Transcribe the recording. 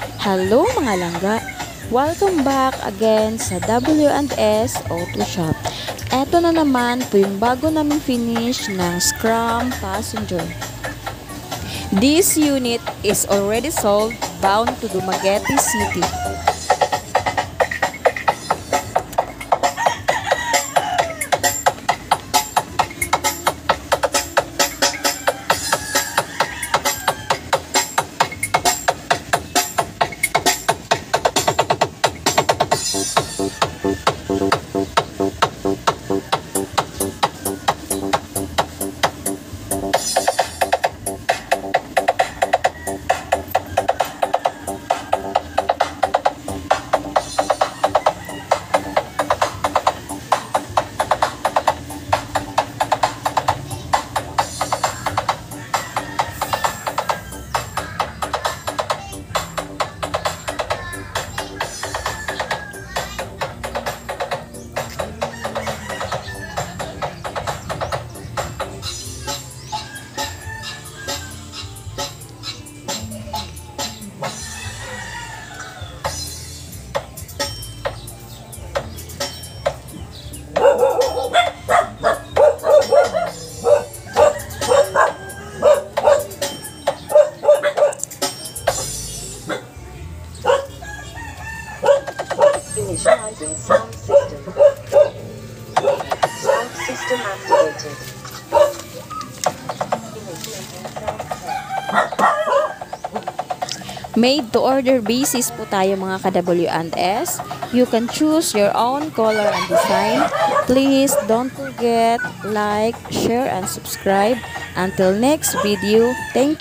Hello mga langga! Welcome back again sa W&S Auto Shop. Eto na naman po yung bago naming finish ng Scrum Passenger. This unit is already sold bound to Dumaguete City. Initializing sound system. Sound system activated. Made to order basis po tayo mga ka-W&S. You can choose your own color and design. Please don't forget like, share, and subscribe. Until next video, thank you.